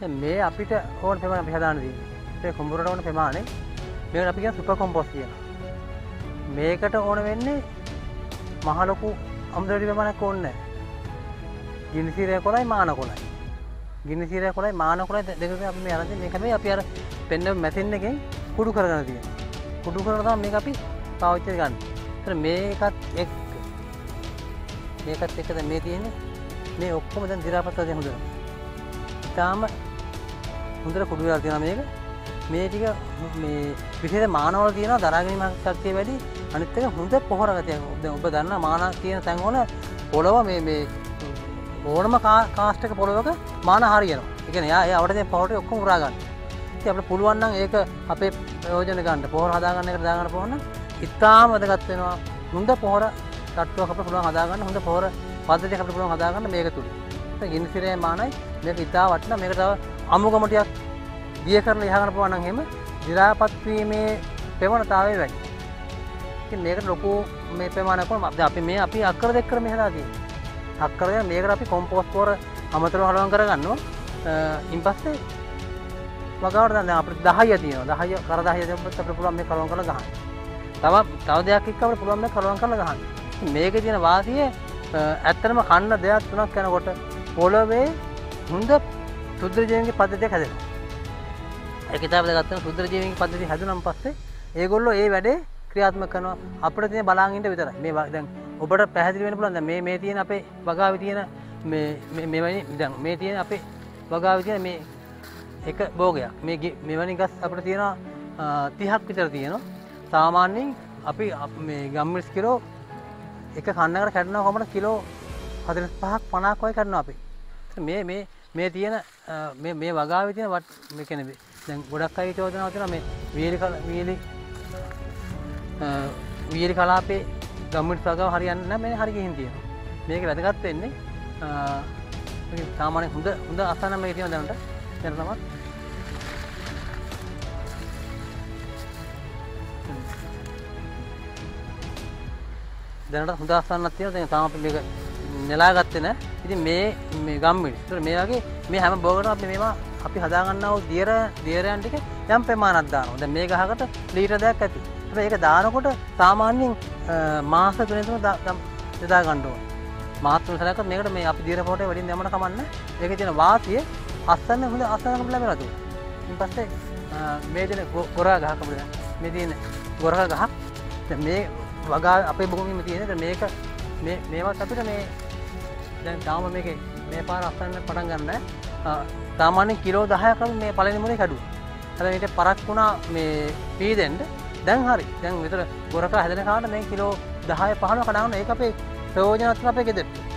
මේ අපිට ඕන පෙම අපි හදාන දී කුඹුරට ඕන පෙමානේ මේකට අපි කියන සුපර් කොම්පෝස් කියන මේකට ඕන වෙන්නේ මහලොකු අමුදරි පෙමනක් ඕන්න ගිනිසිරය කොලයි මාන කොලයි ගිනිසිරය කොලයි මාන කොලයි දෙක අපි මේ අරද මේක මේ අපි අර පෙන්න මැසින් එකෙන් කුඩු කරගන්න තියෙන කුඩු කරන තමයි මේක අපි පාවිච්චි ගන්න. ඒතර මේකත් එක්ක. මේකත් එක්කද මේ තියෙන්නේ. මේ ඔක්කොම දැන් දි รา පත් වදින හොඳට. ඉතාලම හොඳට කුඩු වෙලා තියෙනවා මේක. මේ ටික මේ විශේෂ මානවල තියෙනවා දරා ගැනීම ශක්තිය වැඩි. අනිත් එක හොඳ පොහොර ගතියක්. දැන් ඔබ දන්නා මාන තියෙන තැන් වල පොළව මේ මේ ඕනම කාස්ට් එක පොළවක මාන හරියනවා. ඒ කියන්නේ එයා එයා අපිට තියෙන පොහොර ඔක්කොම උරා ගන්න. ඉතින් අපිට පුළුවන් නම් ඒක අපේ ප්‍රයෝජන ගන්න. පොහොර හදා ගන්න එකට දාගන්න පුළුවන් නම් ඉතාම වැදගත් වෙනවා. හොඳ පොහොර තට්ටුවක් අපිට පුළුවන් හදාගන්න හොඳ පොහොර පද්ධතියක් අපිට පුළුවන් හදාගන්න මේක තුල. ඒක ගිනිසිරේ මානයි මේක ඉතා වටිනා මේක තව අමුගමටියක් දිය කරලා යහගන්න පුළුවන් නම් එහෙම දිරාපත් වීමේ ප්‍රවණතාවය වැඩි. ඉතින් මේකට ලොකු මේ ප්‍රමාණයක් වුණා. අපි මේ අපි අක්කර දෙක කර මේ හදා තියෙන්නේ. අක්කර දෙක මේකට අපි කොම්පෝස්ට් පොර අමතරව හලවම් කරගන්නවා. ඉන් පස්සේ වගාවට දැන් අපිට 10 තියෙනවා. 10 කර 10 දෙන්නත් අපිට පුළුවන් මේ කලවම් කරලා ගහන්න. තව තව දෙයක් එක්ක අපිට පුළුවන් මේ කලවම් කරලා ගහන්න. මේකේ තියෙන වාසිය ඇත්තටම කන්න දෙයක් තුනක් යනකොට පොළවේ හොඳ සුද්‍ර ජීවීන්ගේ පද්ධතියක් හැදෙනවා. ඒක තමයි ගත්තම සුද්‍ර ජීවීන්ගේ පද්ධතිය හැදුනන් පස්සේ ඒගොල්ලෝ ඒ වැඩේ ක්‍රියාත්මක කරනවා අපිට තියෙන බලාගෙන ඉන්න විතරයි. මේ දැන් ඔබට පැහැදිලි වෙන්න පුළුවන් දැන් මේ මේ තියෙන අපේ වගාවේ තියෙන මේ මෙවැනි දැන් මේ තියෙන අපේ වගාවේ තියෙන මේ එක භෝගයක්. මේ මෙවැනි ගස් අපිට තියෙනවා 30ක් විතර තියෙනවා. සාමාන්‍යයෙන් අපි මේ ගම්මිස් කිලෝ එක කන්නකට කැඩනවා කොමට කිලෝ හදරස් පහක් පනාක් වයි කරනවා අපි මේ මේ මේ තියෙන මේ වගාව තියෙන වට මෙකැන දැන් ගොඩක් අයි චෝදනාව තියෙන මේ වීලි වීලි වීලි කලාපේ ගම්මිට සගව හරියන්න මේ හරි ගිහින් තියෙනවා මේක වැදගත් වෙන්නේ සාමාන්‍ය හොඳ හොඳ අසන මේ තියෙන දැනට දැන් තමයි දැනට හොඳ අස්වන්නක් තියෙනවා. දැන් තාම අපි මේක නෙලා ගත්තේ නැහැ. ඉතින් මේ මේ ගම්මිණි. ඒතර මේ වගේ මේ හැම බෝගටම අපි මේවා අපි හදා ගන්නා වූ දියර දියරයන් ටික යම් ප්‍රමාණයක් දානවා. දැන් මේ ගහකට ලීටර් දෙකක් ඇති. හැබැයි ඒක දානකොට සාමාන්‍යයෙන් මාස තුනෙන් තුන යොදා ගන්න ඕනේ. මාස තුන සැලක මේකට මේ අපි දියර පොටේ වලින් දැම්මම කමන්නේ. ඒකේ තියෙන වාසිය අස්සන්න හොඳ අස්සන්නකට ලැබෙනවා තියෙනවා. ඊට පස්සේ මේ දෙන ගොරා ගහක මේ තියෙන ගොරක ගහක් මේ වගා අපේ බොහොමම තියෙන මේක මේවත් අපිට මේ දැන් තාම මේක මේ පාර අස්සන්න පටන් ගන්න. සාමාන්‍ය කිලෝ දහයකම මේ පලනි මුණේ කැඩුව. හැබැයි ඊට පරක් වුණා මේ පීදෙන්ට දැන් හරි. දැන් විතර ගොරක හැදෙන කාට මේ කිලෝ 10 15 කඩාගෙන ඒක අපේ ප්‍රයෝජනවත් අපේ ගෙදරට.